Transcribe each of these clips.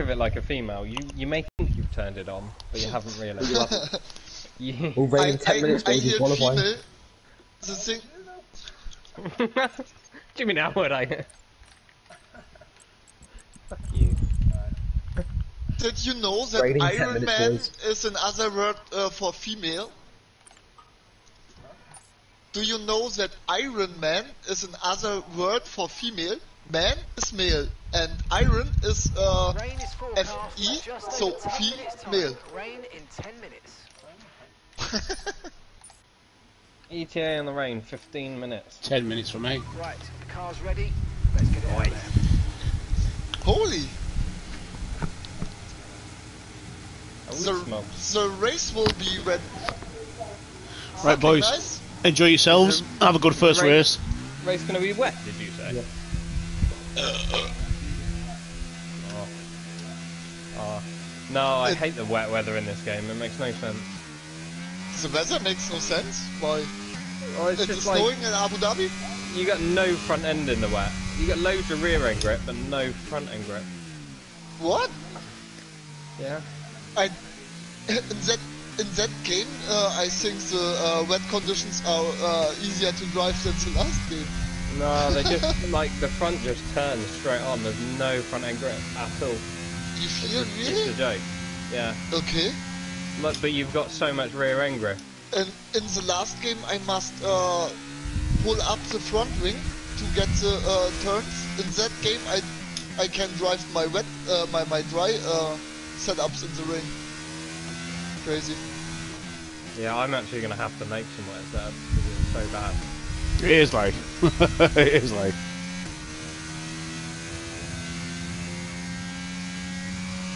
of it like a female. You you may think you've turned it on, but you haven't really. you... We'll rain in 10 minutes, I Daisy hear qualifying. female. The thing. Jimmy, now would I? Fuck you. Did you know that Raining 10 Iron minutes, Man boys. is another word uh, for female? Do you know that Iron Man is another word for female? Man is male, and iron is uh, is FE, so over 10 minutes female. Rain in 10 minutes. ETA in the rain, 15 minutes. Ten minutes for me. Right, the car's ready. Let's get it out there. Holy! The, the race will be when. Right, boys. Nice. Enjoy yourselves. Have a good first Right. race. Race gonna be wet, did you say? Oh. Oh. No, I It- hate the wet weather in this game. It makes no sense. The weather makes no sense. Why? Oh, it's It is just like snowing in Abu Dhabi? you got no front end in the wet. You got loads of rear end grip, but no front end grip. What? Yeah. I in that in that game, uh, I think the uh, wet conditions are uh, easier to drive than the last game. No, they just like the front just turns straight on. There's no front end grip at all. You It's, feel it's really? a joke. Yeah. Okay. But, but you've got so much rear end grip. And in the last game, I must uh, pull up the front wing to get the uh, turns. In that game, I I can drive my wet uh, my my dry uh, setups in the rain. Crazy. Yeah, I'm actually gonna have to make some wet setups because it's so bad. It is like. it is like.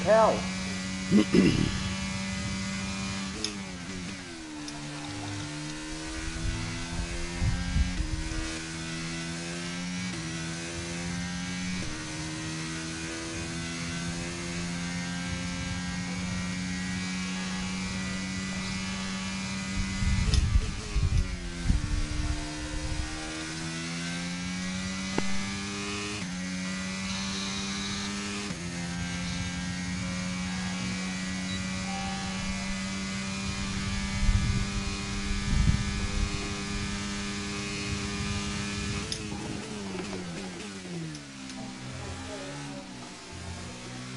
Hell.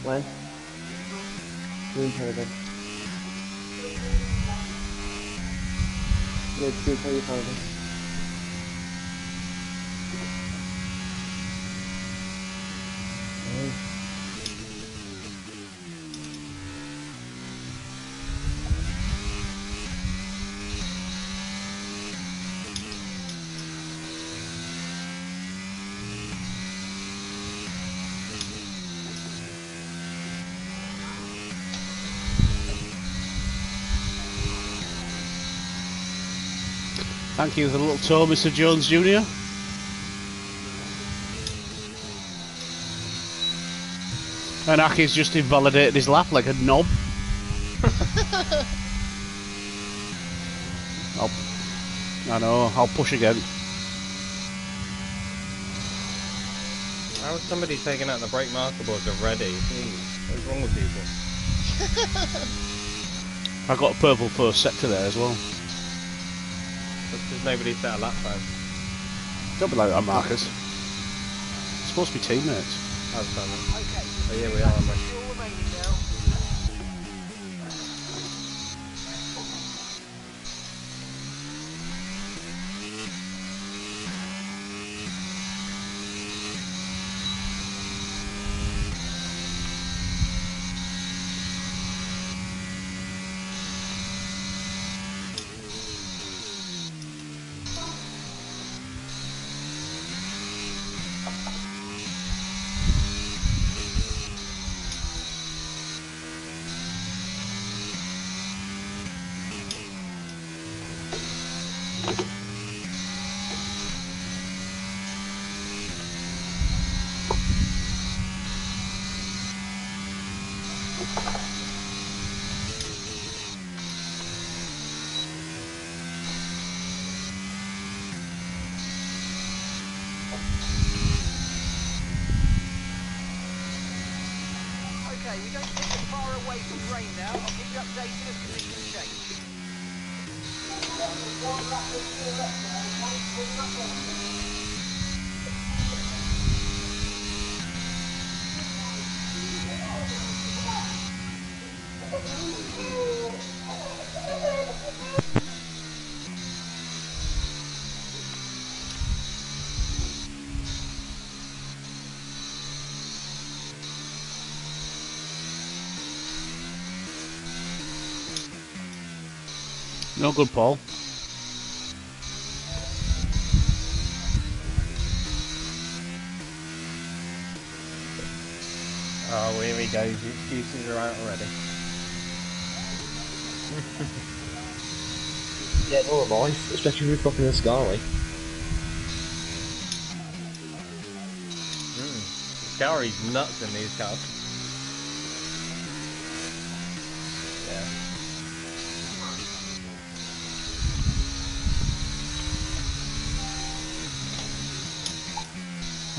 When? Green turban. Yeah, two twenty turban. Thank you for the little tour, Mr. Jones Jr. And Aki's just invalidated his lap like a knob. I'll, I know, I'll push again. How is somebody taking out the brake marker boards already? Jeez, what's wrong with people? I got a purple first sector there as well. That's because nobody set a lap time. Don't be like that, Marcus. It's supposed to be teammates. That's fun. Okay, Oh, here we are, mate. still you we don't think we're far away from rain now. I'll keep you updated as conditions change. No good, Paul. Oh, here he goes. The excuses are out already. Yeah, nor am I, especially with fucking the Scarly. Mm. Scourie's nuts in these cars.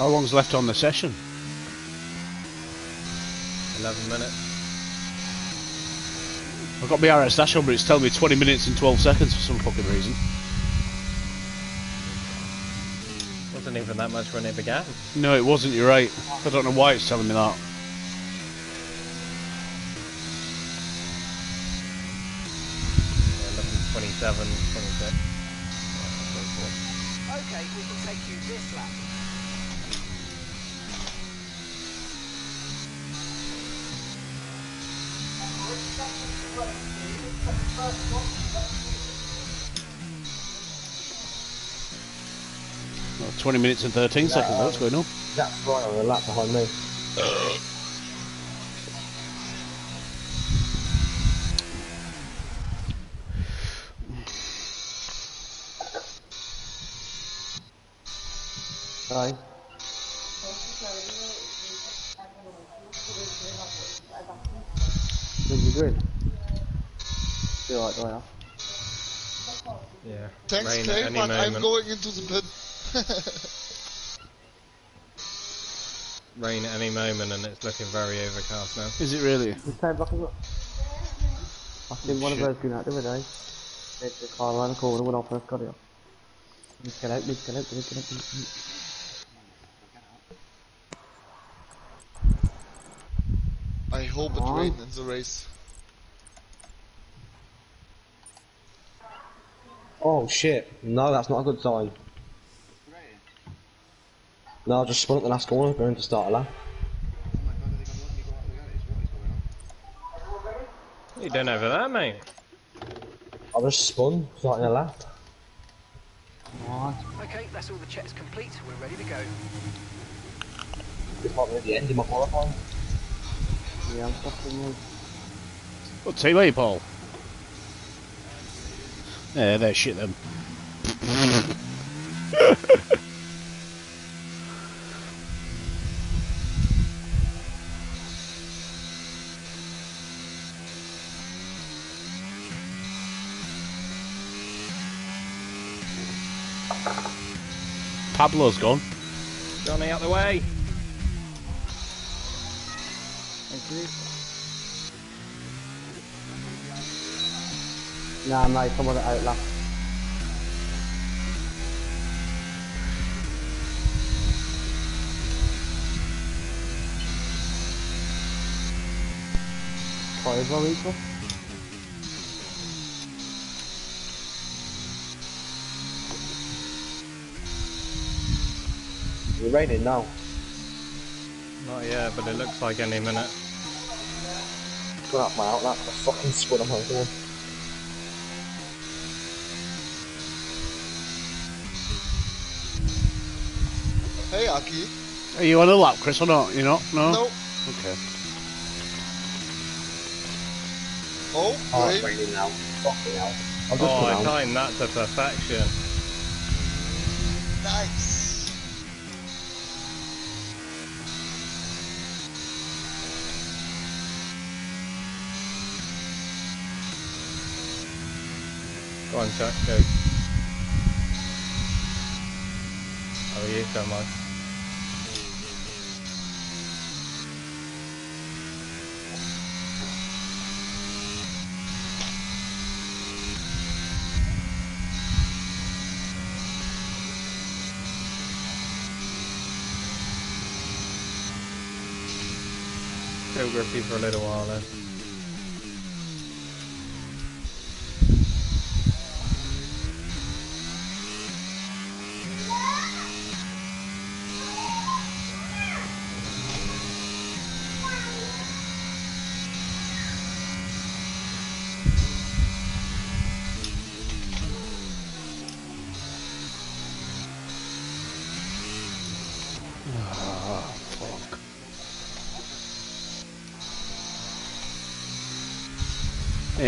How long's left on the session? 11 minutes. I've got my RS dash on, but it's telling me 20 minutes and 12 seconds for some fucking reason. Wasn't even that much when it began. No, it wasn't, you're right. I don't know why it's telling me that. Yeah, 11, 27, 26. Okay, we can take you this lap. Well, 20 minutes and 13 seconds, What's going on. That's right on the lap behind me. Thanks, Rain Clay, at any but I'm moment. going into the pit. Rain at any moment, and it's looking very overcast now. Is it really? The same blocking up. I seen one of those going out the other day. There's the car around the corner when I first got here. Need to get out, need to get out, need to get out. need to get out. I hope it Aw. rains in the race. Oh shit. No, that's not a good sign. No, I just spun at the last corner going to start a lap. What are you doing over there, mate? I just spun, starting a lap. Okay, that's all the checks complete. We're ready to go. It's probably at the end of my qualifying. Yeah, I'm fucking with. What team are you, Paul? Yeah, they're shit then. Pablo's gone. Johnny, out the way! Nah, mate, someone at out lap. Tyres are equal. It's raining now. Not yet, but it looks like any minute. Got up my outlap, I fucking spun on my own. Aki. Are you on a lap, Chris, or not? You're not? No? No. Okay. Oh, Oh, rain. it's raining now. Fucking hell. I'll just Oh, I out. timed that to perfection. Nice. Go on, Chuck, go. How are you, so much? Grippy for a little while then.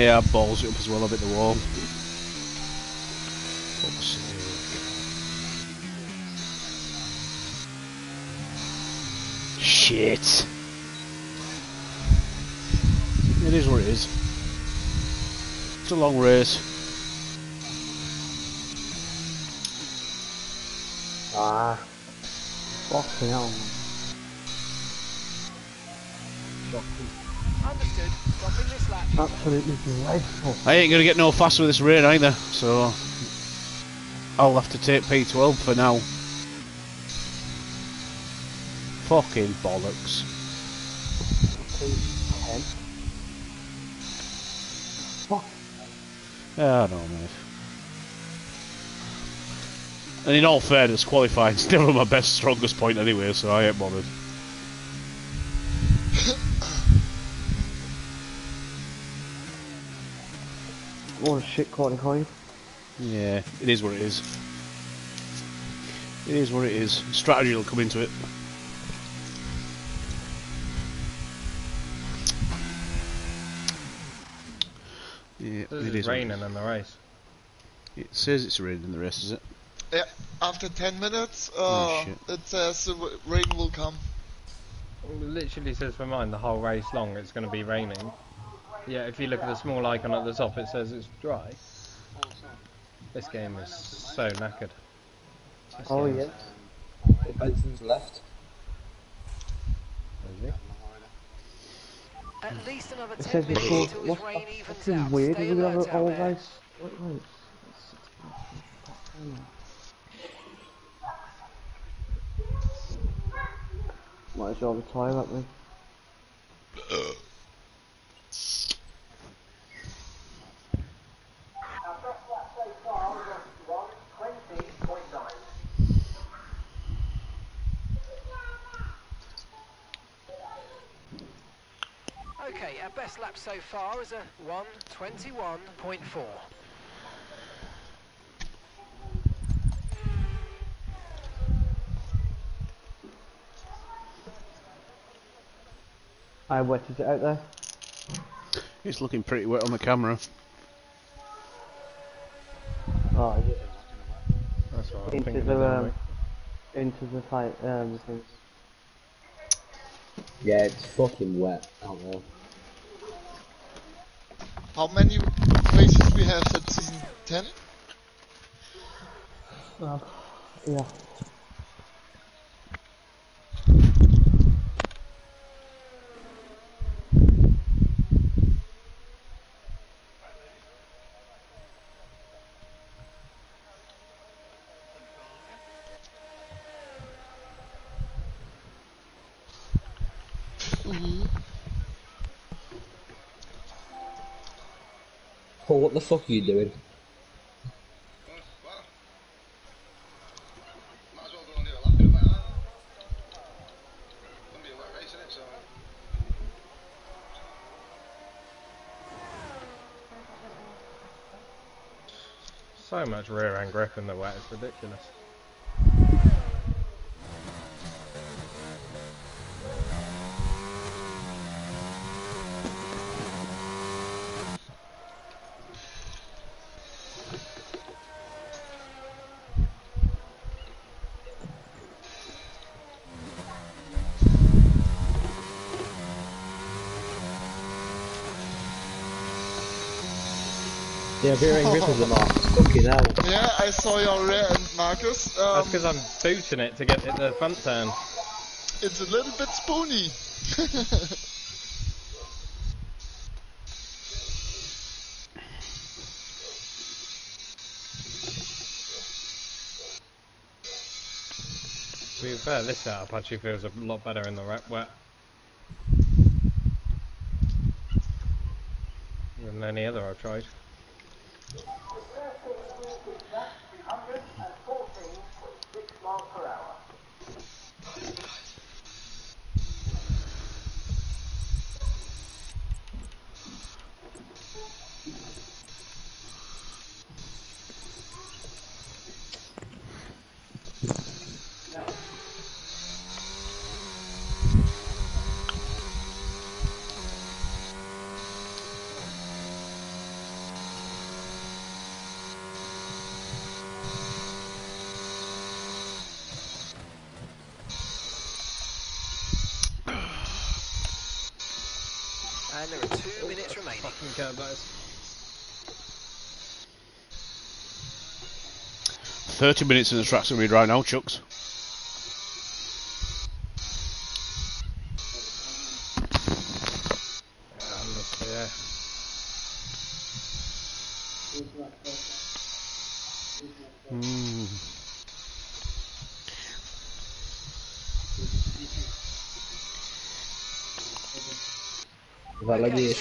Yeah, balls it up as well, a bit the wall. Shit. It is what it is. It's a long race. Ah. Fucking hell, man. Understood. Dropping this lap. Absolutely dreadful. I ain't gonna get no faster with this rain either, so I'll have to take P12 for now. Fucking bollocks. P10. Fuck. Yeah, I know, mate. And in all fairness, qualifying's never my best, strongest point anyway, so I ain't bothered. What a shit corner coin. Yeah, it is what it is. It is what it is. Strategy will come into it. Yeah, This it is is. what it raining in the race. It says it's raining in the rest, is it? Yeah, after 10 minutes, Oh, uh, shit. it says the rain will come. It literally says for mine the whole race long it's going to be raining. Yeah, if you look at the small icon at the top it says it's dry. This game is so knackered. This Oh, yeah. is- Benson's left. is it? At least another It 10 says minutes before. until this What's rain evens fucking out. weird? Stay We're have alert an out all there. race. Wait, wait. Might as well retire that then. Okay, our best lap so far is a 121.4. I wet is it out there? It's looking pretty wet on the camera. Oh, is it? That's what I'm Into the um, into the fight um thing. Yeah, it's fucking wet out there. How many races we have at season 10? Uh, yeah. What the fuck are you doing? So much rear end grip in the wet, it's ridiculous. yeah, rear end ripper them off. Fucking hell. Yeah, I saw your rear end, Marcus. Um, That's because I'm booting it to get it the front turn. It's a little bit spoony. to be fair, this setup actually feels a lot better in the wet. than any other I've tried. Remaining. Fucking Kerbos. 30 minutes in the tracks to read right now, Chucks.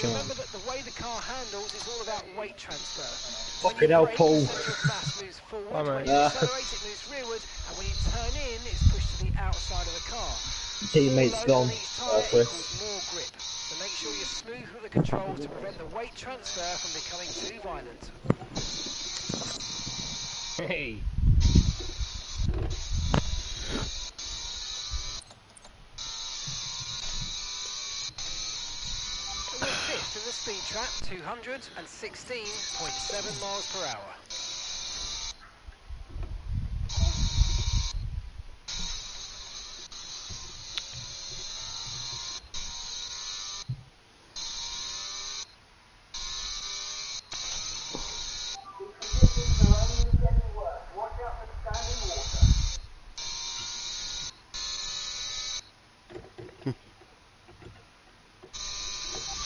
Um, the so issue? remember that the way the car handles is all about weight transfer. Fucking hell, Paul. The center moves forward, Bye, when mate. you accelerate it moves rearward, and when you turn in it's pushed to the outside of the car. Teammate's More load gone. on Oh, Chris. more grip. So make sure you're smooth with the controls to prevent the weight transfer from becoming too violent. Hey. Speed trap, 216.7 miles per hour.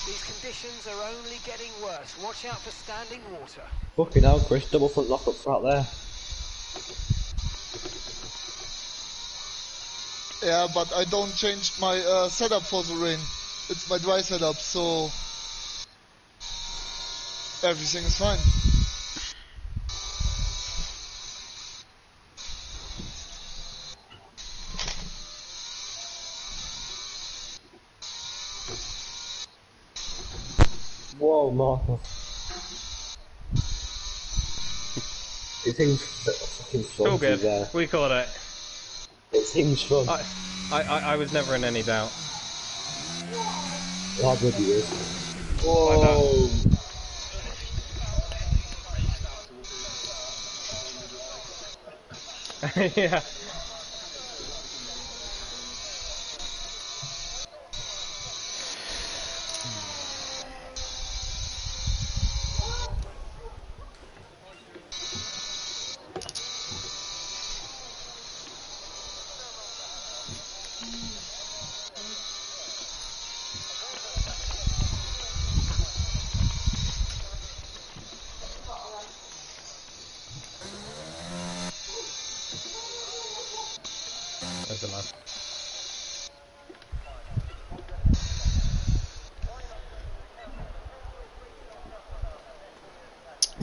These conditions are only getting worse. Watch out for standing water. Fucking hell, Chris. Double front lock up front there. Yeah, but I don't change my uh, setup for the rain. It's my dry setup, so everything is fine. Whoa, It seems fucking Still fun good. there. We caught it. It seems fun. I, I, I, I was never in any doubt. Oh, How good he is. Whoa. yeah.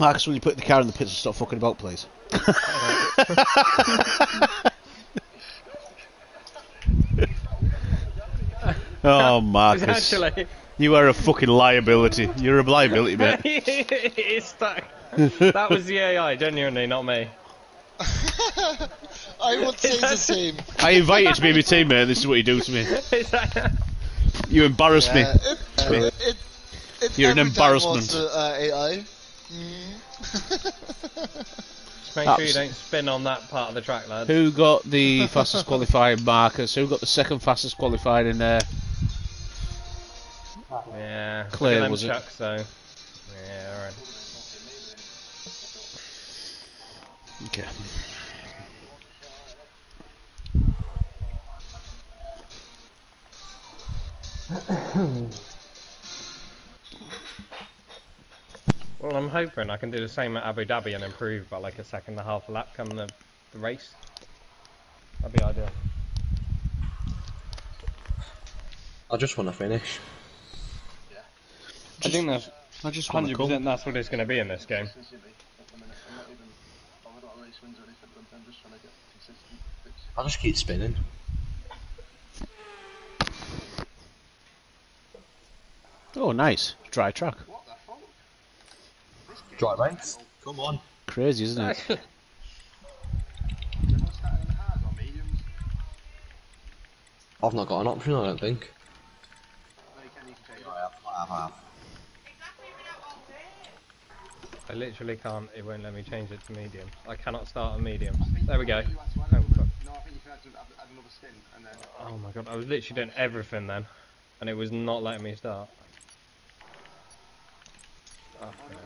Marcus, will you put the car in the pits and stop fucking about, please? oh, Marcus. Actually, You are a fucking liability. You're a liability, mate. it's that. That was the AI, genuinely, not me. I would say the same. I invite you to be my teammate, this is what you do to me. You embarrass me. Uh, it, it, it, it You're an every time was embarrassment. uh, AI. Just make sure you don't spin on that part of the track, lads. Who got the fastest qualifying Marcus? Who got the second fastest qualified in there? Yeah. Clear, Claire, at them was it? chucks, though. Yeah, alright. Okay. Well, I'm hoping I can do the same at Abu Dhabi and improve by like a second and a half a lap come the, the race. That'd be ideal. I just want to finish. Yeah. I think that's I just want to Hundred come. percent. That's what it's going to be in this game. I'll just keep spinning. Oh, nice. Dry track. Dry race. Come on. Crazy, isn't it? I've not got an option, I don't think. I literally can't. It won't let me change it to medium. I cannot start on medium. There we go. Oh, fuck. Oh my god! I was literally doing everything then, and it was not letting me start. Oh, fucking hell.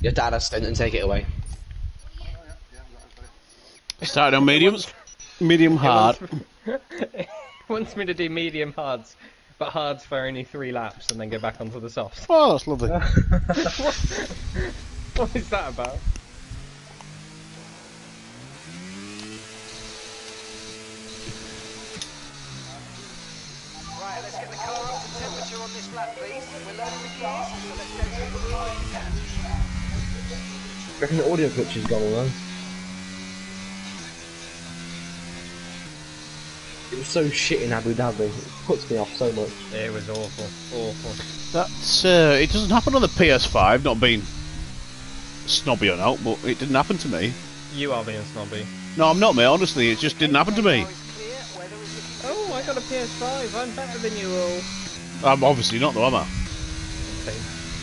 You have to add a stint and take it away. Started on mediums. Medium hard. It wants me to do medium hards, but hards for only three laps and then go back onto the softs. Oh, that's lovely. what is that about? Reckon the audio glitch is gone though? It was so shit in Abu Dhabi. It puts me off so much. It was awful, awful. That's uh, it doesn't happen on the PS5. Not being snobby or not, but it didn't happen to me. You are being snobby. No, I'm not, mate. Honestly, it just didn't happen to me. Car is clear, weather is looking Oh, I got a PS5. I'm better than you all. I'm obviously not, though, am I?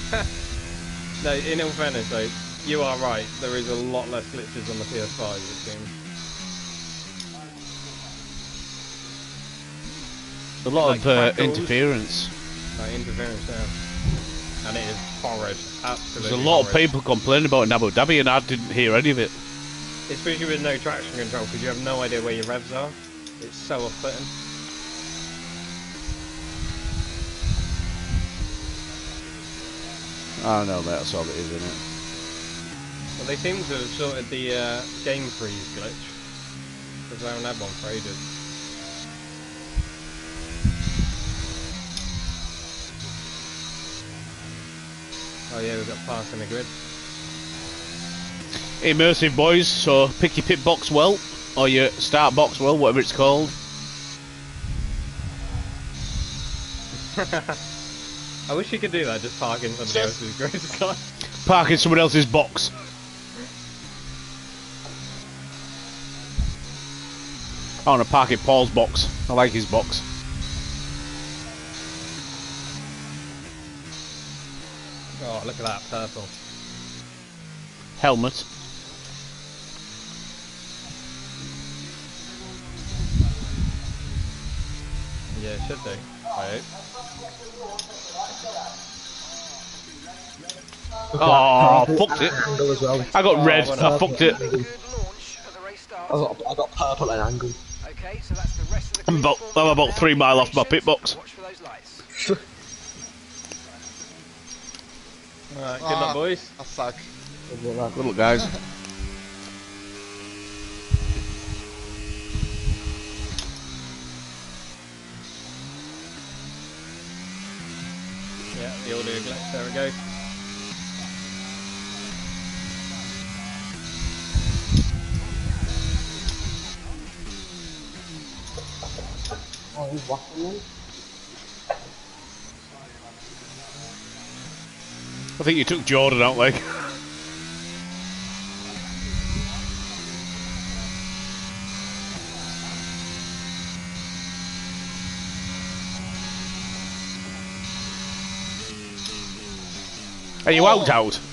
no, in all fairness though, you are right. There is a lot less glitches on the PS5. It seems. A lot Like of uh, interference. Like interference now, and it is horrid. Absolutely. There's a lot of people complaining about it in Abu Dhabi, and I didn't hear any of it. Especially with no traction control, because you have no idea where your revs are. It's so off-putting. I don't know. That's all it is, isn't it? Well, they seem to have sorted the uh, game freeze glitch, because I haven't had one for ages. Oh yeah, we've got park in the grid. Immersive boys, so pick your pit box well, or your start box well, whatever it's called. I wish you could do that, just park in somebody else's grid. It's Park in someone else's box. Oh, I want to park in Paul's box. I like his box. oh, look at that, purple. Helmet. Yeah, it should do. Oh, I hope. Oh, fucked it. Well. I got oh, red. what I fucked it. good launch at the race start. I got, I got purple at an angle. Okay, so that's the rest of the I'm about- I'm about three mile off my pit box. Watch for those lights. Alright, good Ah. luck, boys. I suck. Good luck, guys. Yeah, the audio glitch, there we go. Oh, he's whacking them. I think you took Jordan out, like. Are you out out?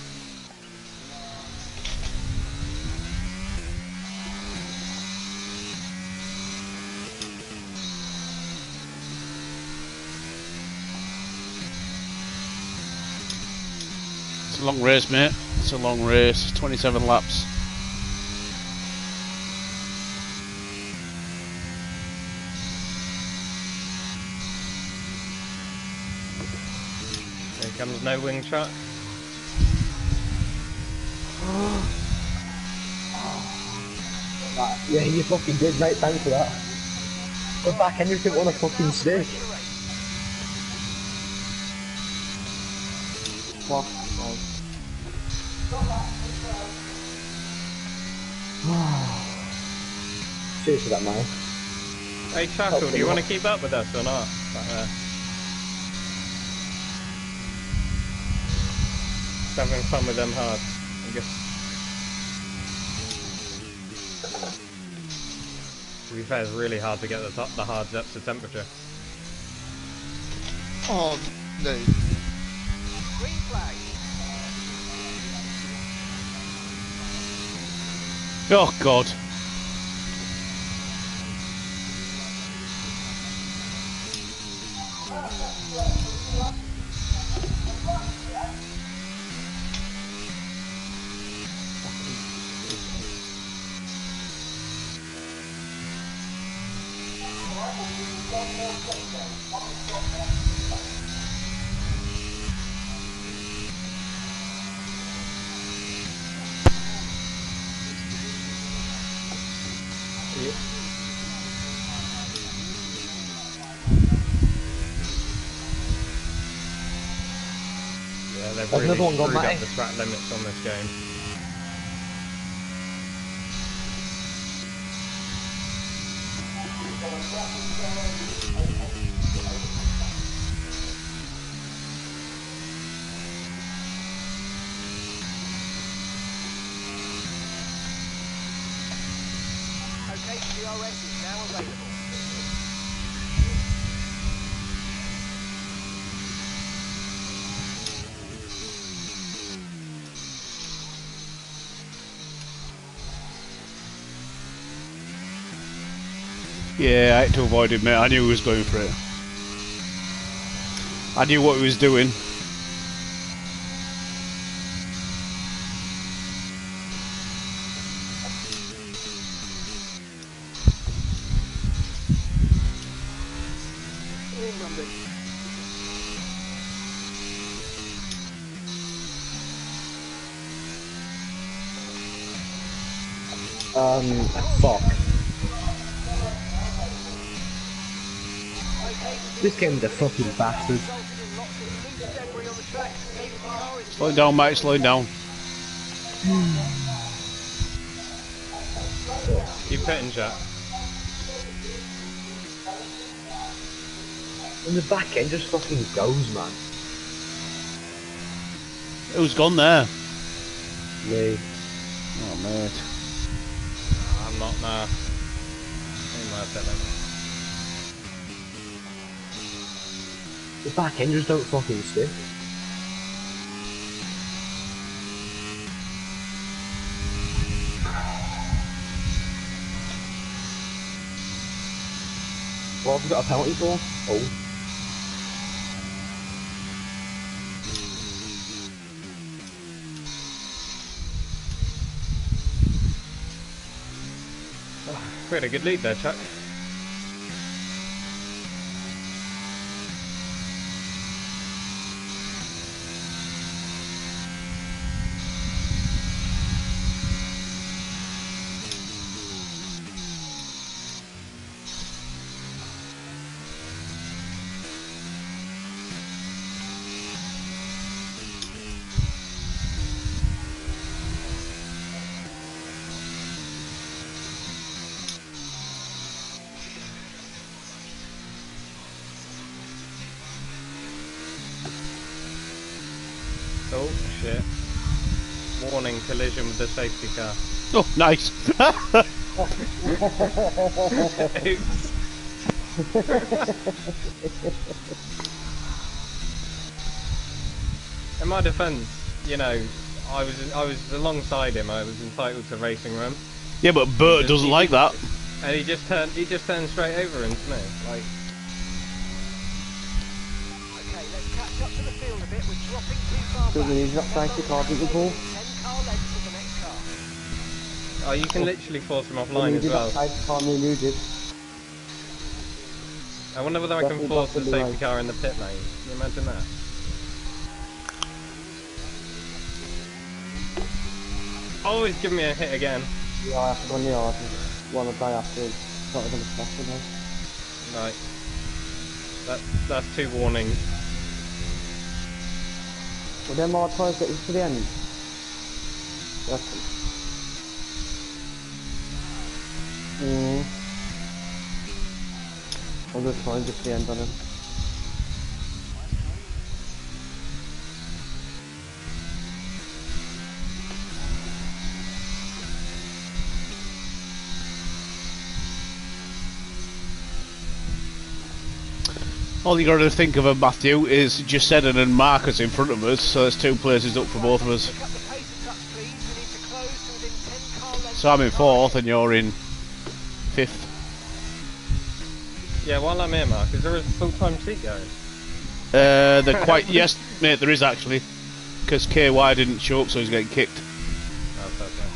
Race, mate. It's a long race. 27 laps. Here comes no wing truck. Yeah, you fucking did, mate. Thanks for that. The back end everything on a fucking stick. Cheers for that, mate. Hey Shackle, do you want to keep up with us or not? Back there. Uh, having fun with them hard. I guess. To be fair, it's really hard to get the, top, the hards up to temperature. Oh, no. Green flag. Oh god. Really another one gone, screwed up the track limits on this game. Okay, DRS is now available. Yeah, I had to avoid him, mate. I knew he was going for it. I knew what he was doing. The track. Safety fucking is Slow down, mate. Slow down. Keep pitting, Jack. And the back end just fucking goes, man. Who's gone there? Me. Oh, mate. I'm not nah. Ain't worth it, The back end just don't fucking stick. What have we got a penalty for? Oh. We had a good lead there, Chuck. Warning collision with the safety car. Oh, nice. Oops. In my defence, you know, I was I was alongside him. I was entitled to racing room, yeah, but Bert doesn't like that. and he just turned he just turned straight over into me. Like, Okay, let's catch up to the field a bit. We're dropping too far Do back. we need that safety car, didn't Paul? Oh, you can literally force him offline as well. car, me and you. I wonder whether I can force the safety right. car in the pit lane. Can you imagine that? Oh, he's giving me a hit again. Yeah, I have to go on the yard. One a day after. Not even a stop, you. Eh? Right. That, that's two warnings. Well, then my tyres get you to the end. That's Mm. Get the end on. All you got to think of, Matthew, is Seddon and Marcus in front of us, so there's two places up for both of us. Pick up the pace a touch, please. We need to close to within 10 car lengths. So I'm in fourth, and you're in fifth. Yeah, while I'm here, Mark, is there a full-time seat going? Uh, they're quite yes, mate. There is actually, because KY didn't show up, so he's getting kicked. Okay.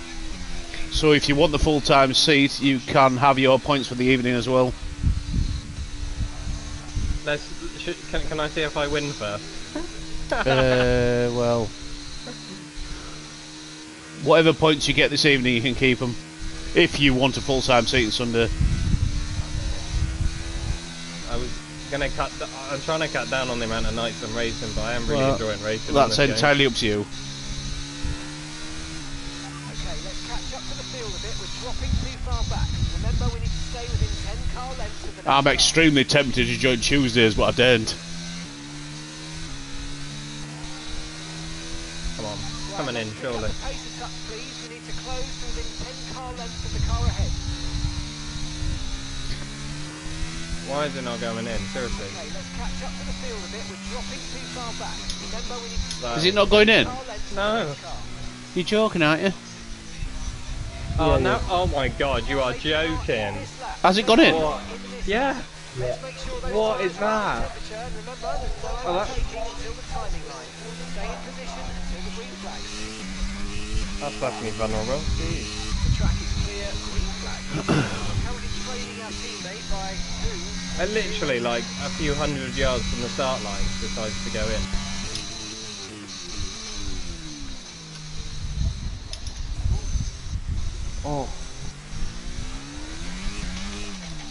So if you want the full-time seat, you can have your points for the evening as well. Can, can I see if I win first? uh, well, whatever points you get this evening, you can keep them. If you want a full-time seat on Sunday. I was gonna cut. I'm trying to cut down on the amount of nights I'm racing, but I am really Well, enjoying racing. That's this game. entirely up to you. Okay, let's catch up to the field a bit. We're dropping too far back. Remember, we need to stay within 10 car lengths of the next I'm car. extremely tempted to join Tuesdays, but I daren't. Come on, coming in, let's pick up surely. Why is it not going in? Seriously. Okay, let's catch up to the field a bit. We're dropping too far back. Remember, we need to Is it not going in? Oh, car lengths of No. the next car. You're joking, aren't you? Oh Yeah, no! Oh my God! You are joking. This lap. Has it gone in? What? Yeah. Let's make sure those What tyres is are right that? temperature, and Remember, there's no Oh, that- overtaking until the timing line. Stay in position until the green flag. That's left me vulnerable. Jeez. I literally like a few hundred yards from the start line decides to go in. Oh,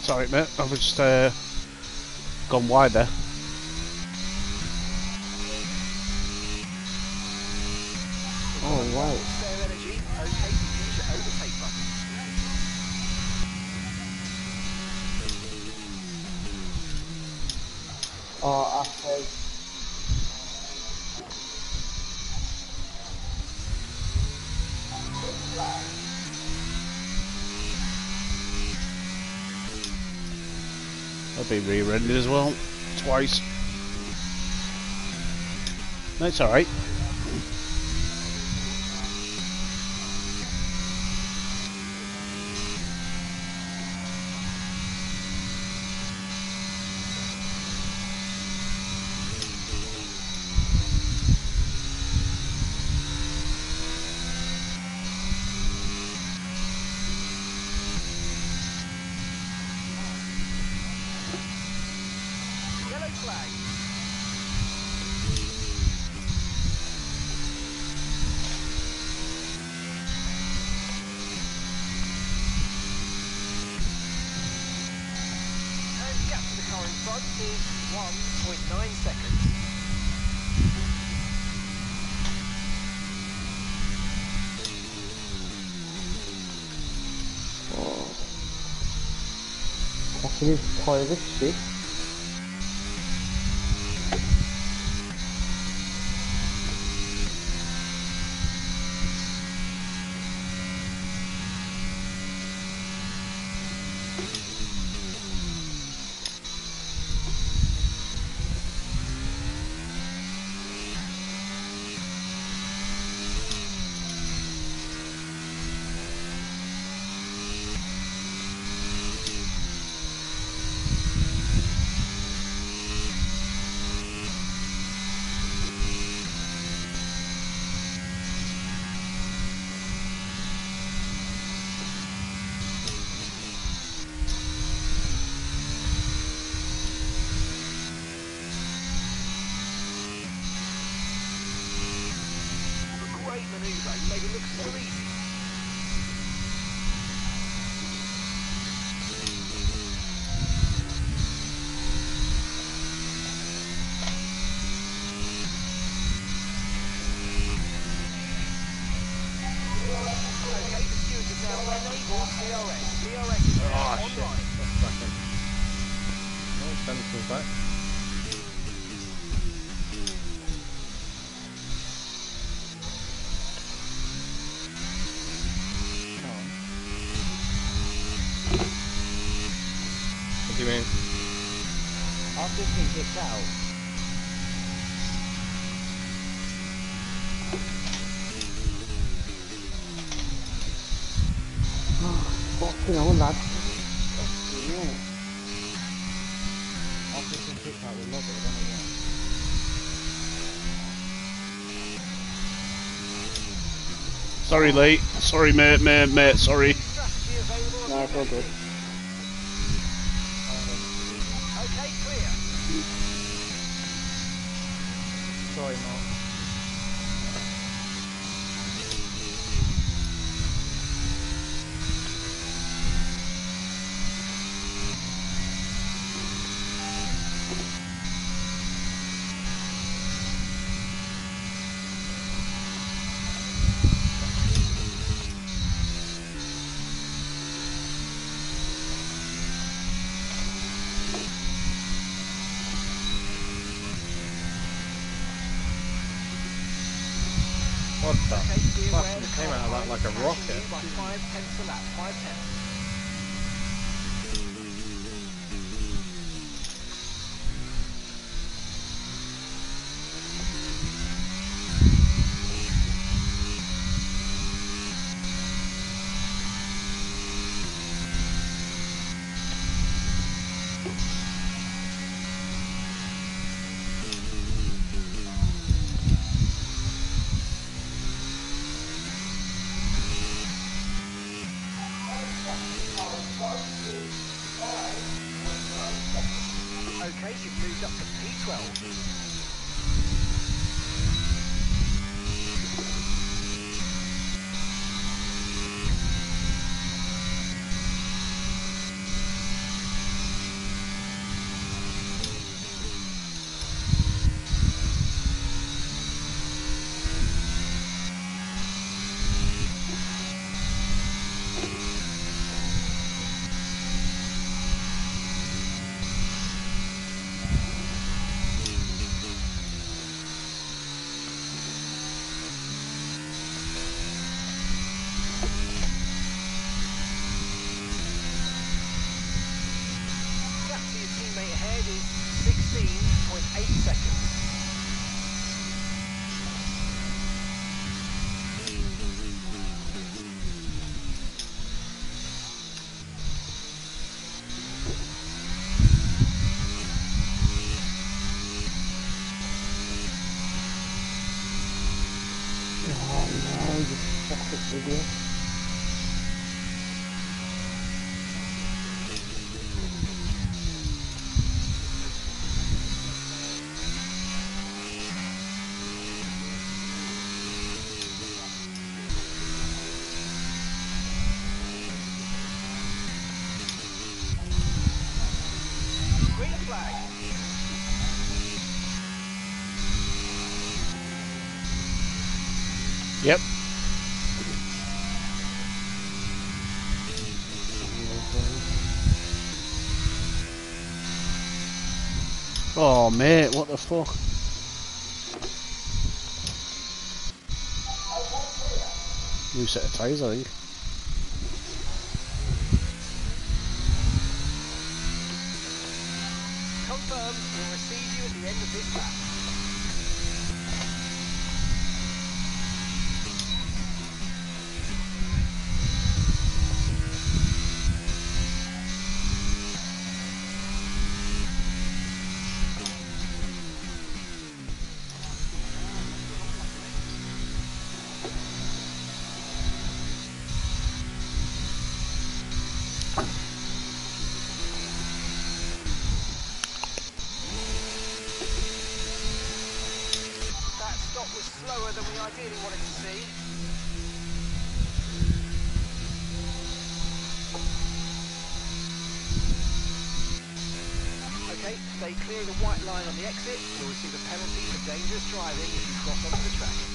Sorry, mate. I was just uh, gone wide there. oh wow. Oh, after. I've been re-rendered as well, twice. That's all right. Yellow flag. And gap to the car in front is 1.9 seconds. Fucking his Spencer's back. What do you mean? I've just been kicked out. Fucking hell, lad. Fucking hell. I've just been kicked out with love it, I don't know why. Sorry, Lee. Sorry, mate, mate, mate. Sorry. No, good. Mate, what the fuck? New set of tyres, I think. Than we ideally wanted to see. Okay, stay clear of the white line on the exit. You'll receive a penalty for dangerous driving if you cross onto the track.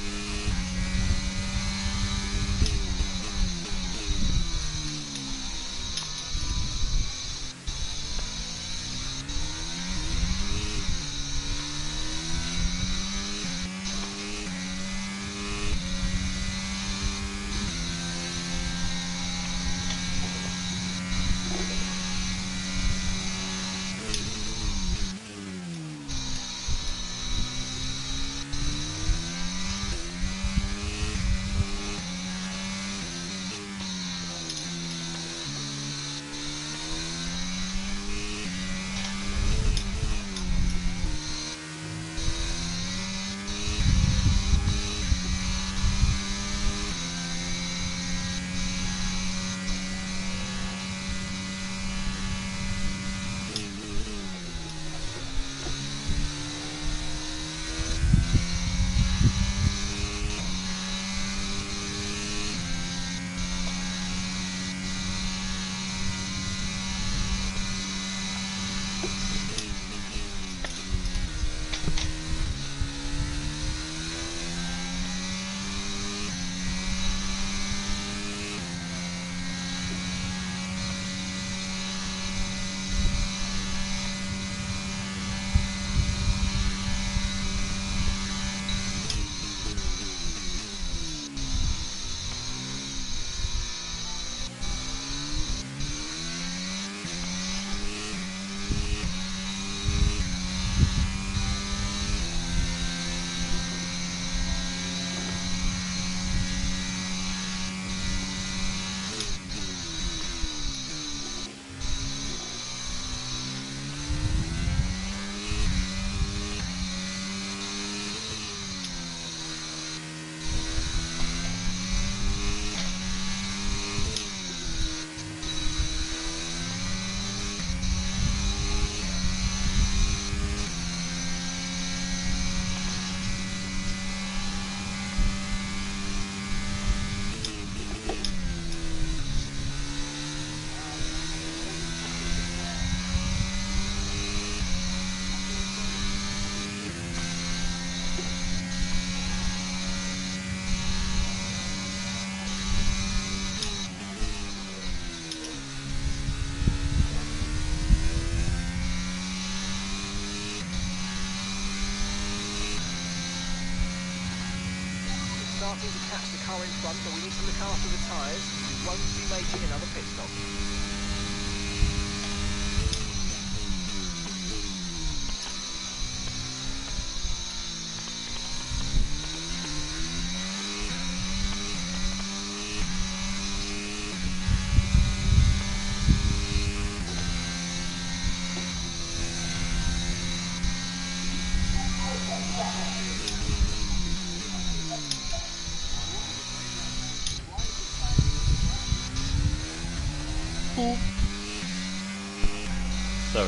In front, but we need to look after the tyres. We won't be making another pit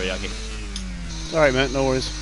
stop. Sorry, Aggie. Alright, mate, no worries.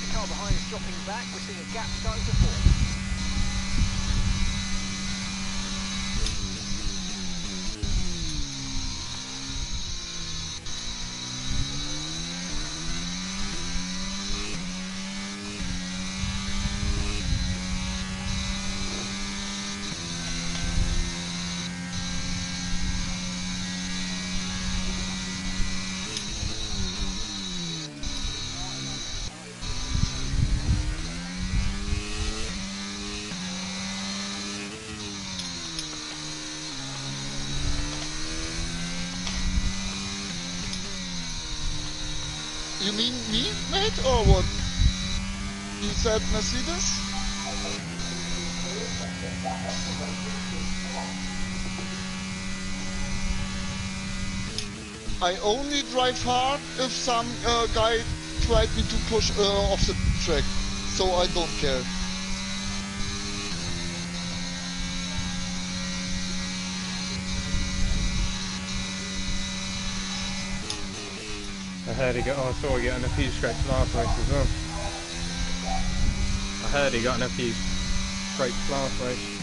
The car behind is dropping back. We're seeing a gap starting to form. Mercedes? I only drive hard if some uh, guy tried me to push uh, off the track, so I don't care. I heard he got. Oh, I saw he got a few scrapes last race as well. Heard he got in a few scrapes last race.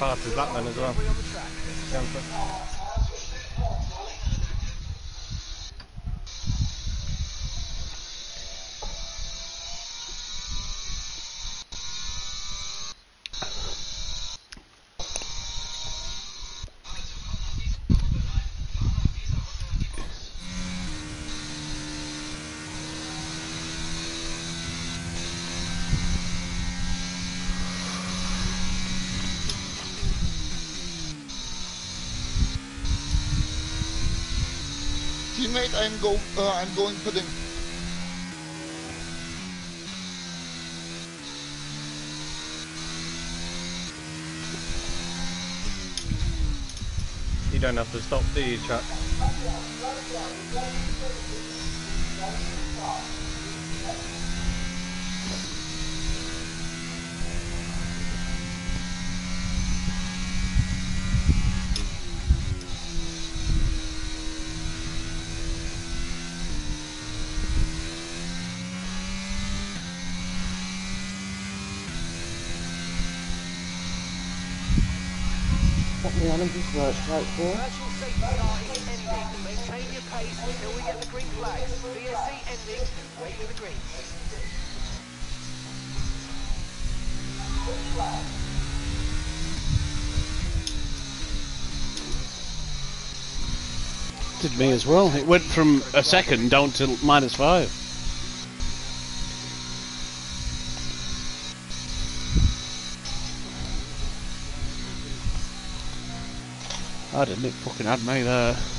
As that then as well. go. Uh, I'm going for the You don't have to stop, do you, Chuck? Put me on and just work right for. Virtual safety car is ending. Maintain your pace until we get the green flags. VSC ending. Wait for the green. Did me as well. It went from a second down to minus five. I didn't. It fucking had me there.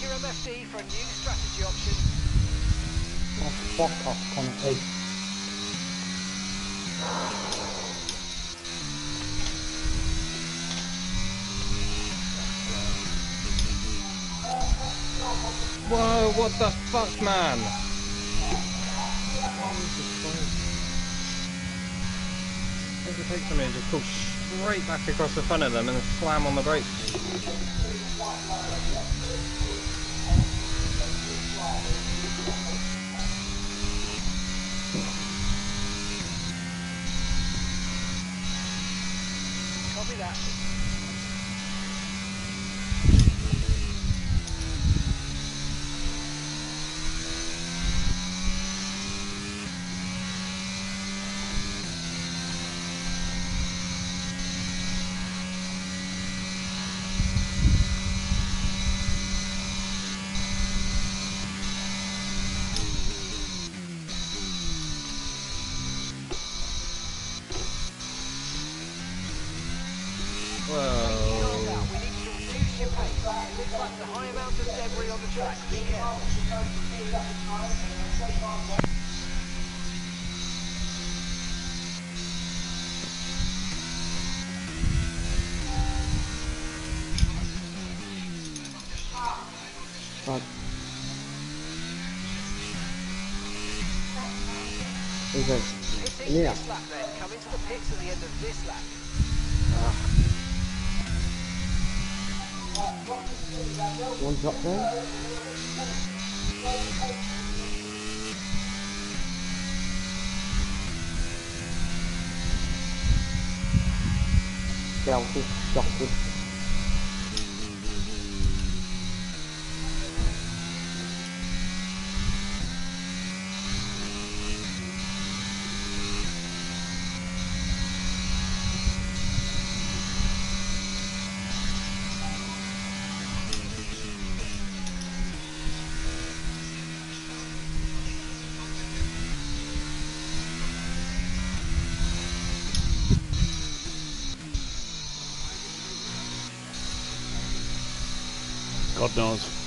Check MFD for a new strategy option. Oh, fuck off, Connor. Whoa, what the fuck, man? I think it takes me and just pull straight back across the front of them and slam on the brakes. This lap then. Come into the pits at the end of this lap. Ah. One drop down. Jockwood. God knows.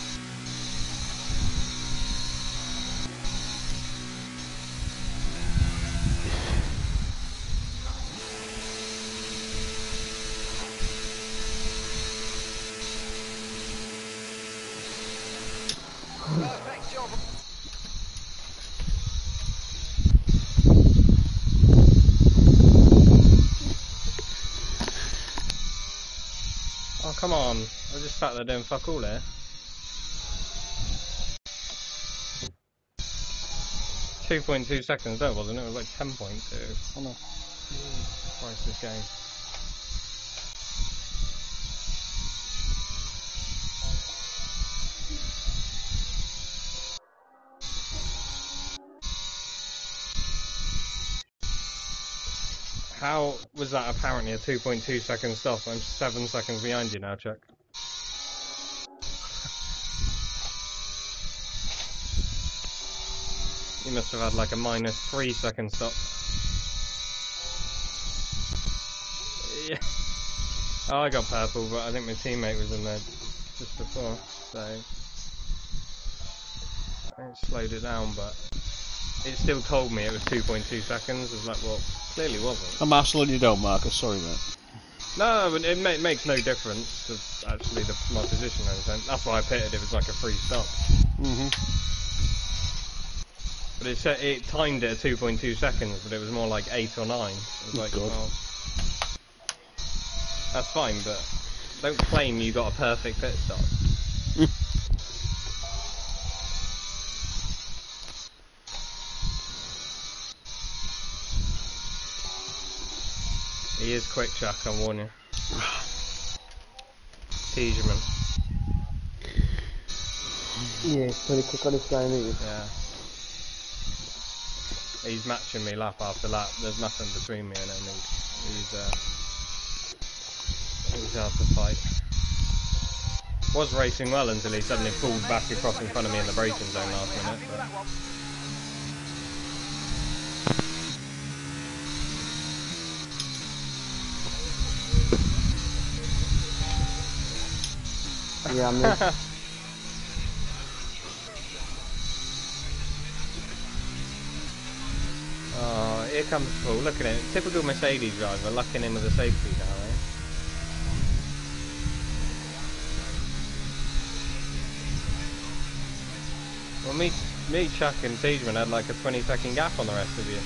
Sat there doing fuck all here. Two point two seconds there, wasn't it? It was like ten point two. Oh no. Christ, this game. How was that apparently a 2.2 second stop? I'm 7 seconds behind you now, Chuck. You must have had like a minus 3 second stop. Yeah. Oh, I got purple, but I think my teammate was in there just before, so. I slowed it down, but it still told me it was 2.2 seconds. I was like, well, clearly wasn't. I'm marshalling you down, Marcus. Sorry, mate. No, it ma- makes no difference to actually the, my position. That's why I pitted. It was like a free stop. Mm-hmm. But it said it timed it at 2.2 seconds, but it was more like eight or nine. It was like, God. well, that's fine, but don't claim you got a perfect pit stop. he is quick, Jack, I warn you. Tiedemann. Yeah, it's pretty quick on this game, isn't it? Yeah. He's matching me lap after lap. There's nothing between me and him. He's, he's, uh, he's hard to fight. Was racing well until he suddenly pulled back across in front of me in the braking zone last minute. But. Yeah, I comes Paul. Look at him. Typical Mercedes driver, lucking in with a safety now, eh? Well, me, me, Chuck, and Tiedemann had like a 20 second gap on the rest of you.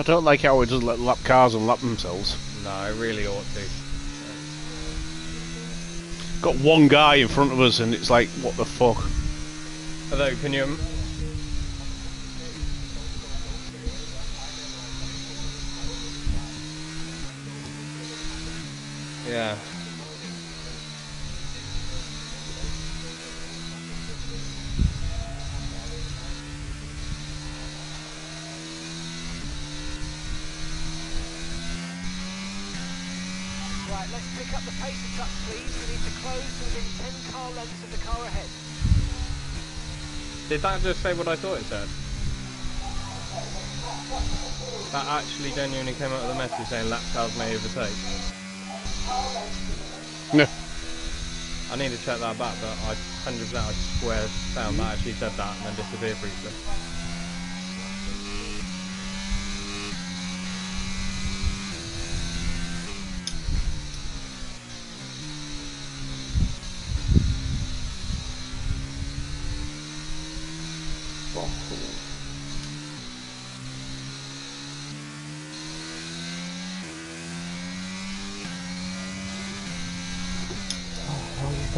I don't like how he doesn't let lap cars and lap themselves. No, I really ought to. Got one guy in front of us, and it's like, what the fuck? Although, can you? Yeah. Did that just say what I thought it said? That actually genuinely came out of the message saying lap cars may overtake. No. I need to check that back, but I 100% I swear found that actually said that and then disappeared briefly.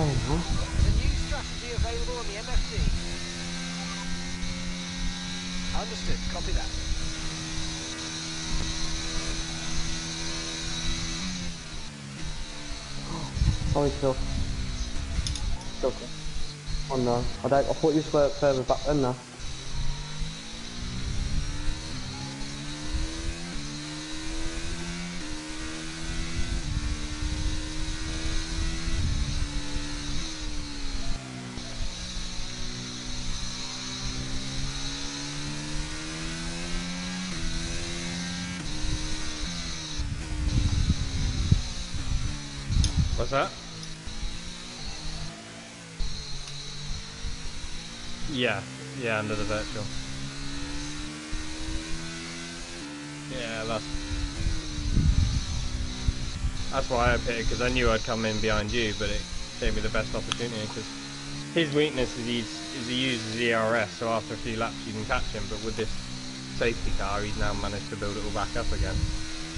Saying, huh? There's a new strategy available on the MFD. Understood. Copy that. Oh, sorry, Phil. It's okay. Oh uh, no, I don't, I thought you were further back then now. Under the virtual. Yeah, that's that's why I picked because I knew I'd come in behind you, but it gave me the best opportunity because his weakness is he's, is he uses ERS, so after a few laps you can catch him, but with this safety car he's now managed to build it all back up again.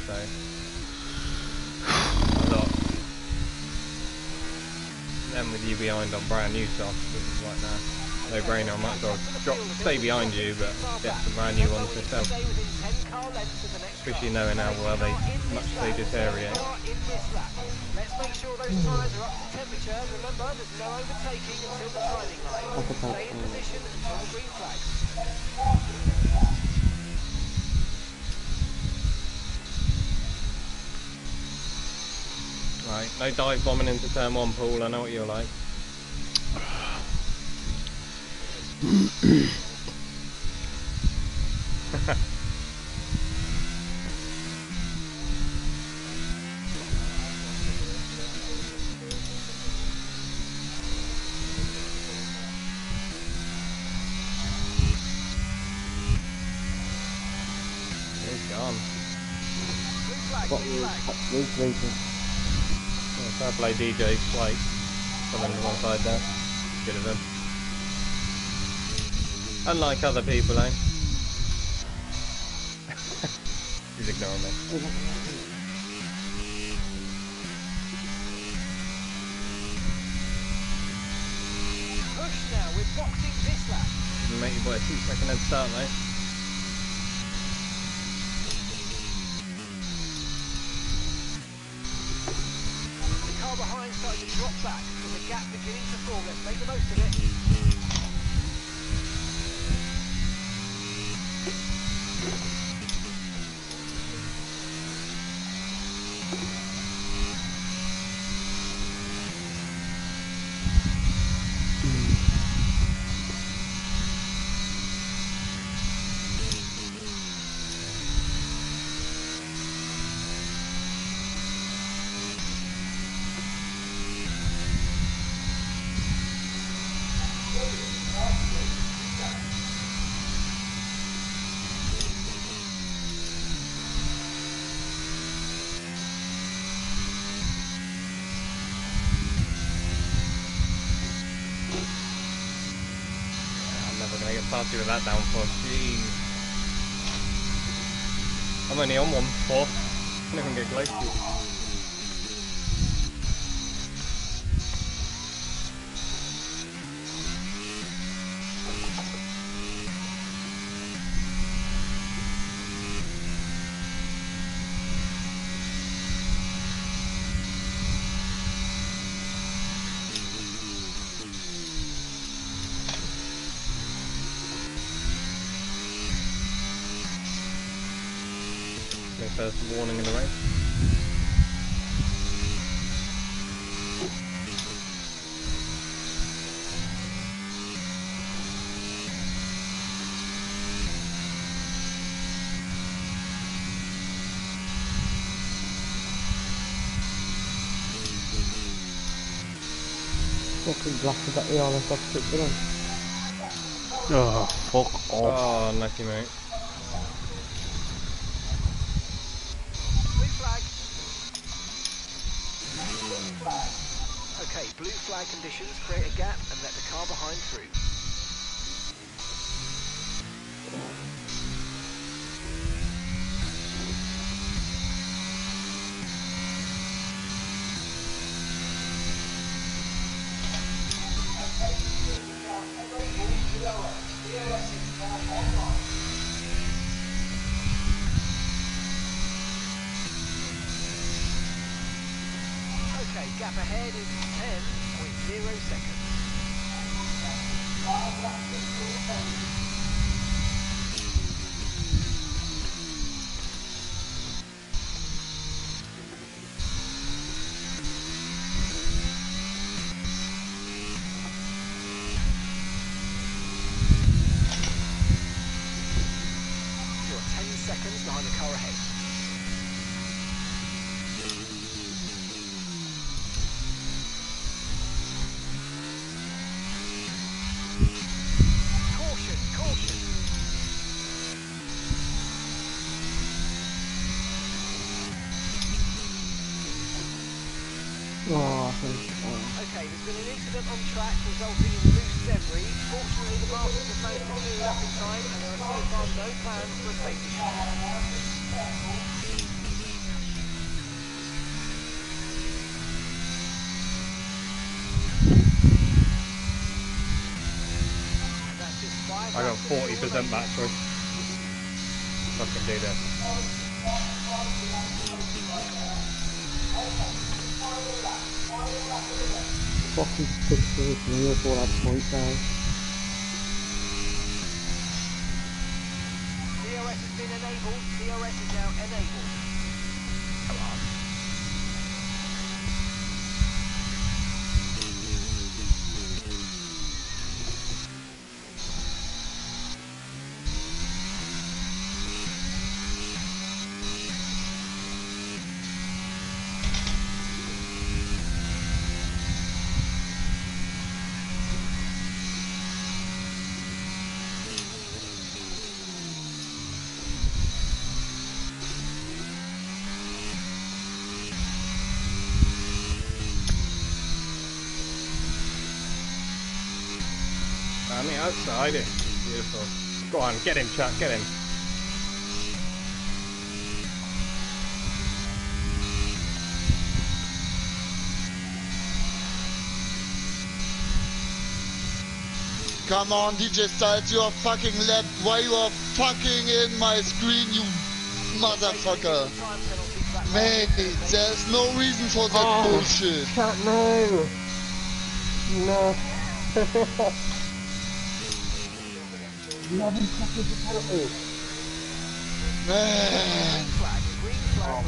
So then with you behind on brand new stuff, this is like now no brainer. I might as well drop, stay behind you, but get some brand new ones myself. Stay within 10 car lengths of the next Especially knowing how well they much they deteriorate. Let's make sure those tyres are up to temperature. Remember, there's no overtaking until the timing okay. Stay in position until the green flags. Right, no dive bombing into turn one, Paul. I know what you're like. Luke's racing. Yeah, fair play DJ Flake. Put him to one side there. Good of him. Unlike other people, eh? He's ignoring me. Push now, we're boxing this lap. Make your boy a two second head start though. The car behind started to drop back. There's a gap beginning to form. Let's make the most of it. I'm you with that downforce. Jeez. I'm only on one four. I'm not even get close to. My first warning in the race. Fucking blasted that ERS off Switzerland. Oh, fuck off. Oh, unlucky mate. Conditions create a gap and let the car behind through. An incident on track resulting in loose debris. Fortunately, the marshals have managed to clear it up in time, and there are so far no plans for a safety five I got forty percent fuel battery. Fucking do this. Fucking six position here for that point down. DRS has been enabled. DRS is now enabled. On the outside, it. Beautiful. Go on, get him, Chuck, get him. Come on, DJ Styles, you are fucking left. Why you are fucking in my screen, you motherfucker? Time penalty for that Mate, there's no reason for that Oh. bullshit. Chat, no! No. 11 seconds of penalty. Man. flag. Green flag.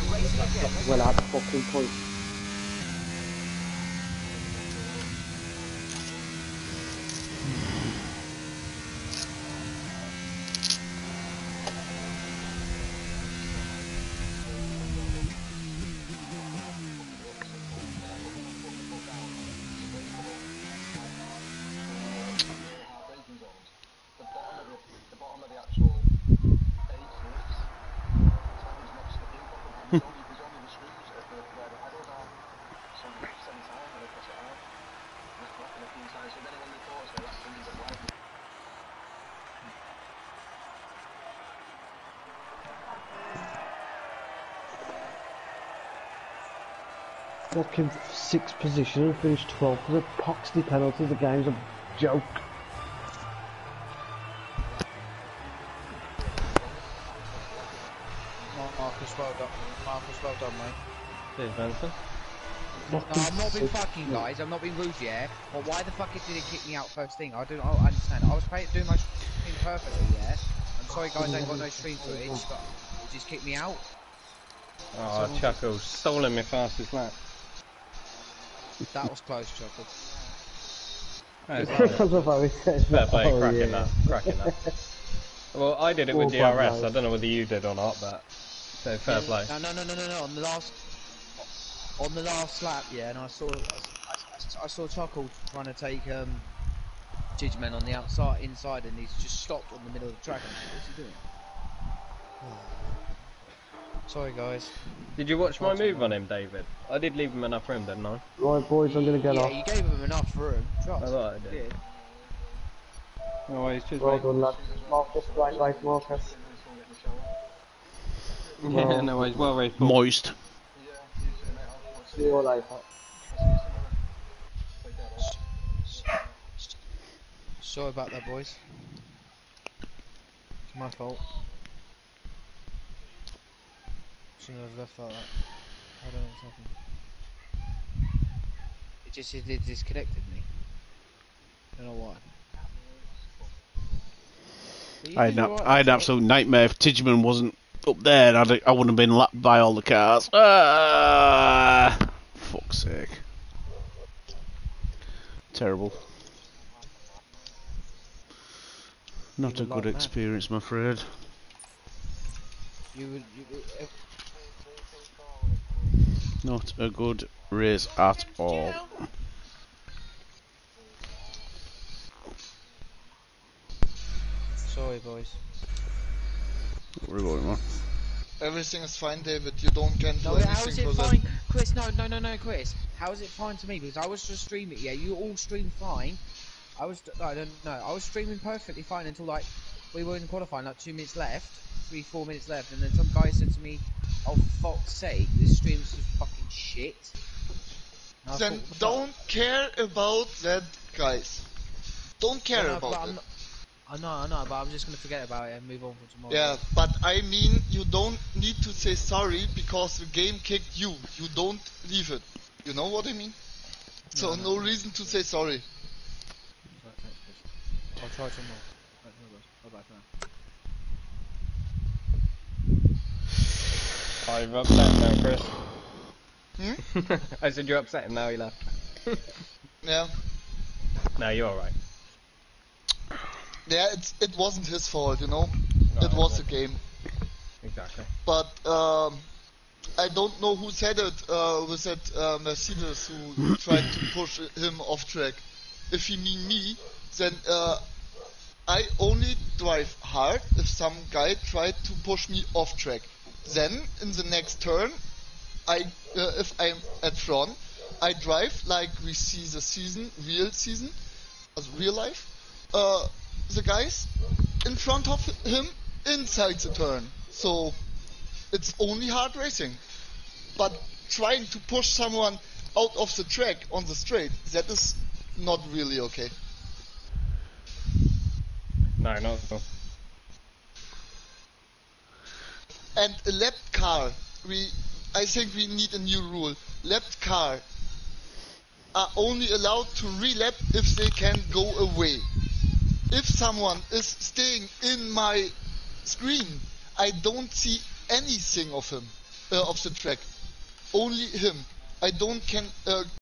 We're racing again. Let's Well, that's fucking sixth position and finished 12th for the Poxley penalty. The game's a joke. Marcus, well done. Marcus, well done, mate. Cheers, Benson. No, I'm not being fucking, guys. I'm not being rude, yeah. But why the fuck did it kick me out first thing? I don't I don't understand. I was playing, doing my thing perfectly, yeah. I'm sorry, guys. I ain't got no stream footage, but it just kicked me out. Oh, Chuckles, stolen my fastest lap. That was close, Chuckle. That is I how he says Fair play, Oh, cracking yeah. that, cracking that. Well, I did it with All bad DRS. I don't know whether you did or not, but so fair play. No, no, no, no, no, no. On the last, on the last lap, yeah, and I saw, I, I, I saw Chuckle trying to take um, Jidgeman on the outside, inside, and he's just stopped on the middle of the track. I'm like, What's he doing? Sorry, guys. Did you watch my move on him, David? I did leave him enough room, didn't I? Right, boys, I'm gonna get yeah, off. you gave him enough room. Trust. I thought I You did. did. No worries, cheers, Well mate. done, lad. Marcus, right, right, Marcus. Yeah, no worries. Well raced, Paul. Moist. See you later. Sorry about that, boys. It's my fault. Shouldn't have left like that. I don't know what's happened. It just it, it disconnected me. I don't know why. I had, an, I had an absolute nightmare if Tidgeman wasn't up there I'd, I wouldn't have been lapped by all the cars. Ah, fuck's sake. Terrible. Not a good experience, I'm afraid. You would, you would, Not a good race at all. sorry, boys. We're going on. Everything is fine, David. You don't can do No, anything how is for it that. fine? Chris, no, no, no, no, Chris. How is it fine to me? Because I was just streaming. Yeah, you all streamed fine. I was, I don't know. I was streaming perfectly fine until like we were in qualifying, like two minutes left, three, four minutes left, and then some guy said to me, "Oh, for fuck's sake, this stream's just fucking shit." And I Then thought, "What fuck?" don't care about that, guys. Don't care No, no, about it. I know, I know, but I'm just gonna forget about it and move on for tomorrow. Yeah, but I mean, you don't need to say sorry because the game kicked you. You don't leave it. You know what I mean? So No, no, no. reason to say sorry. Right, thanks, Chris. I'll try tomorrow. Right, no worries. Bye-bye for now. Oh, you're now, Chris. Hmm? I said you're upset and now he left. Yeah. no, you're alright. Yeah, it's, it wasn't his fault, you know? No, it was the game. Exactly. But um, I don't know who said it. Uh, was that uh, Mercedes who tried to push him off track? If you mean me, then uh, I only drive hard if some guy tried to push me off track. Then in the next turn, I uh, if I'm at front, I drive like we see the season, real season, as real life. Uh, the guys in front of him inside the turn. So it's only hard racing. But trying to push someone out of the track on the straight, that is not really okay. No, at all. And a left car, we, I think we need a new rule. Left car are only allowed to relap if they can go away. If someone is staying in my screen, I don't see anything of him, uh, of the track. Only him. I don't can uh,